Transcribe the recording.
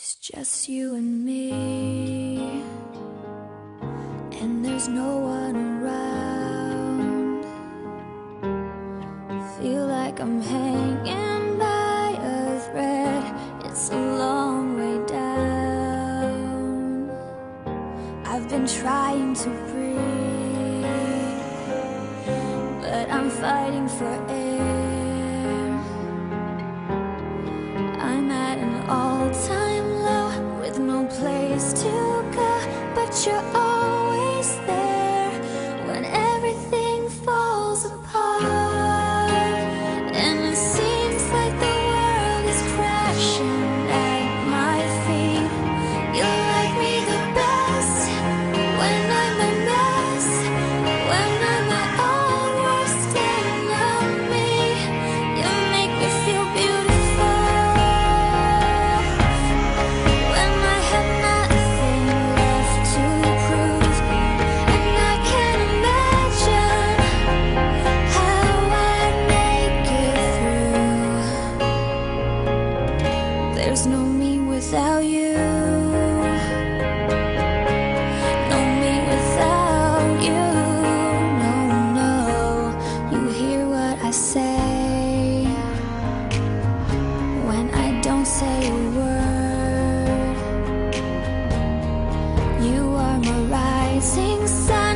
It's just you and me, and there's no one around. Feel like I'm hanging by a thread, it's a long way down. I've been trying to breathe, but I'm fighting for air. But you're There's no me without you. No me without you. No, no. You hear what I say when I don't say a word. You are my rising sun.